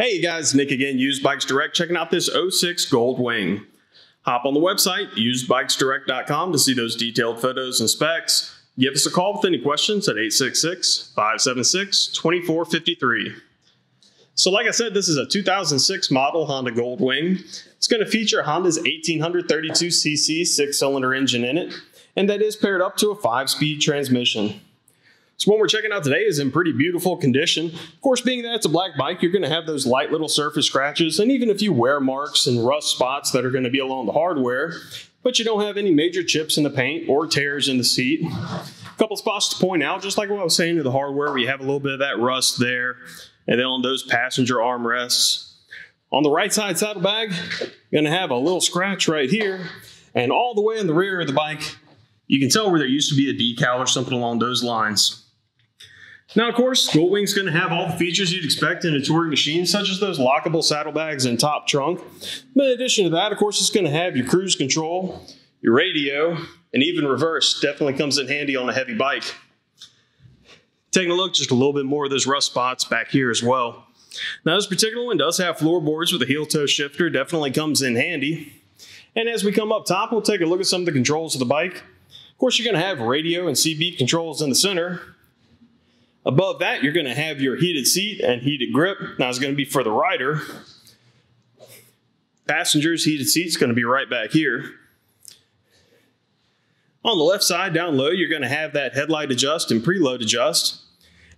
Hey guys, Nick again, Used Bikes Direct, checking out this 06 Gold Wing. Hop on the website, usedbikesdirect.com to see those detailed photos and specs. Give us a call with any questions at 866-576-2453. So like I said, this is a 2006 model Honda Gold Wing. It's going to feature Honda's 1832cc six-cylinder engine in it, and that is paired up to a five-speed transmission. So what we're checking out today is in pretty beautiful condition. Of course, being that it's a black bike, you're going to have those light little surface scratches and even a few wear marks and rust spots that are going to be along the hardware, but you don't have any major chips in the paint or tears in the seat. A couple spots to point out, just like what I was saying to the hardware, we have a little bit of that rust there, and then on those passenger armrests. On the right side saddlebag, going to have a little scratch right here, and all the way in the rear of the bike, you can tell where there used to be a decal or something along those lines. Now, of course, Goldwing's going to have all the features you'd expect in a touring machine, such as those lockable saddlebags and top trunk. But in addition to that, of course, it's going to have your cruise control, your radio, and even reverse. Definitely comes in handy on a heavy bike. Taking a look, just a little bit more of those rust spots back here as well. Now, this particular one does have floorboards with a heel toe shifter, definitely comes in handy. And as we come up top, we'll take a look at some of the controls of the bike. Of course, you're going to have radio and seat controls in the center, Above that, you're going to have your heated seat and heated grip. Now it's going to be for the rider. Passengers heated seat's going to be right back here. On the left side, down low, you're going to have that headlight adjust and preload adjust.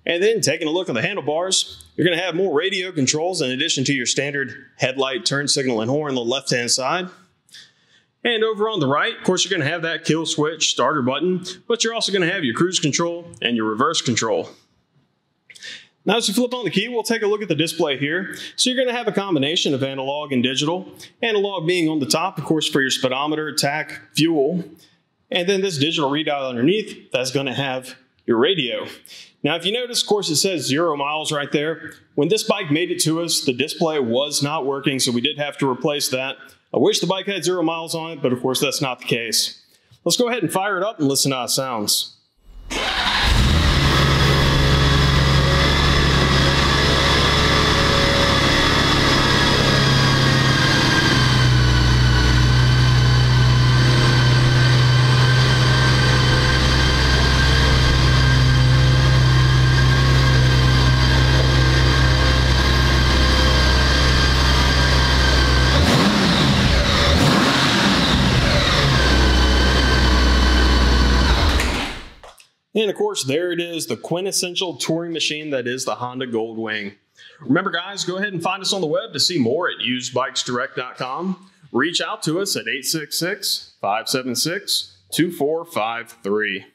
And then taking a look at the handlebars, you're going to have more radio controls in addition to your standard headlight, turn signal, and horn on the left-hand side. And over on the right, of course, you're going to have that kill switch starter button, but you're also going to have your cruise control and your reverse control. Now as you flip on the key, we'll take a look at the display here. So you're going to have a combination of analog and digital. Analog being on the top, of course, for your speedometer, tach, fuel. And then this digital readout underneath, that's going to have your radio. Now, if you notice, of course, it says zero miles right there. When this bike made it to us, the display was not working, so we did have to replace that. I wish the bike had zero miles on it, but of course, that's not the case. Let's go ahead and fire it up and listen to how it sounds. And of course, there it is, the quintessential touring machine that is the Honda Gold Wing. Remember, guys, go ahead and find us on the web to see more at usedbikesdirect.com. Reach out to us at 866 576 2453.